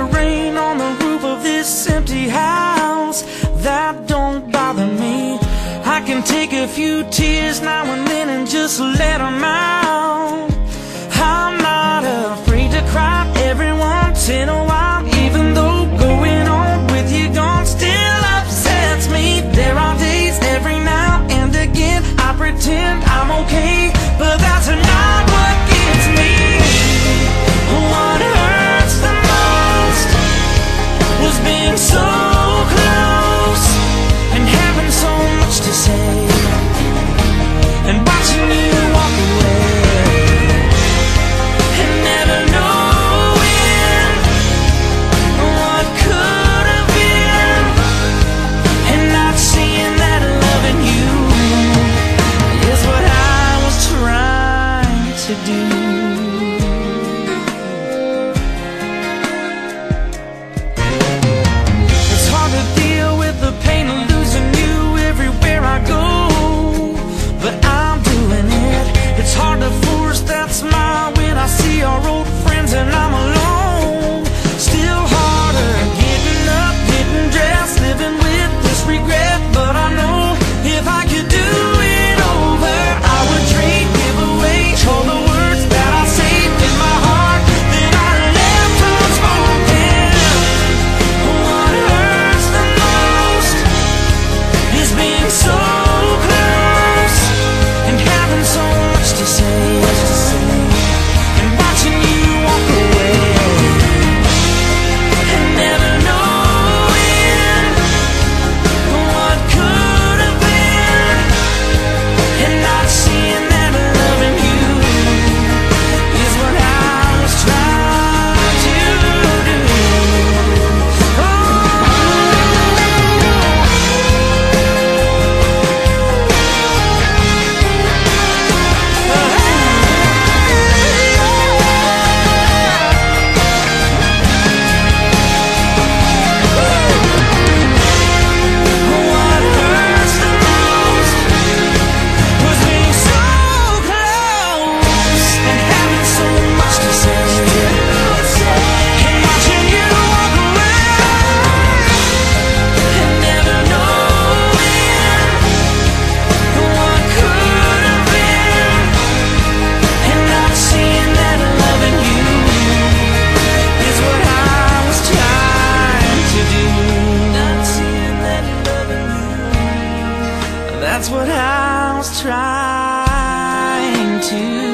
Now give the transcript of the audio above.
the rain on the roof of this empty house. That don't bother me. I can take a few tears now and then and just let them out. to do. so That's what I was trying to